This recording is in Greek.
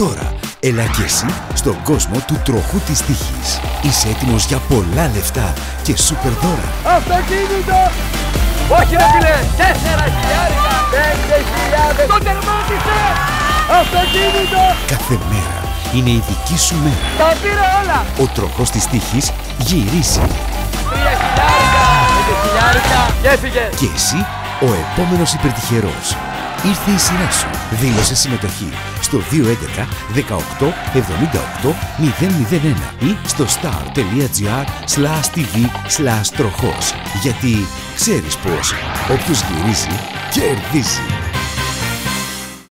Τώρα, έλα και εσύ στον κόσμο του τροχού της τύχης. Είσαι έτοιμος για πολλά λεφτά και σούπερ δώρα. Αυτοκίνητο! Όχι ρε φίλε! Τέσσερα χιλιάρικα! Πέντε χιλιάδες! Το τερμάτισε! Αυτοκίνητο! Κάθε μέρα είναι η δική σου μέρα. Τα πήρα όλα! Ο τροχός της τύχης γυρίζει. Τρία χιλιάρικα! Πέντε χιλιάρικα! Και έφυγε! Και εσύ, ο επόμενος υπερτυχερός. Ήρθε η σειρά σου. Δήλωσε συμμετοχή στο 211 18 78 001 ή στο star.gr slash tv slash τροχός. Γιατί ξέρεις πως όποιος γυρίζει κερδίζει.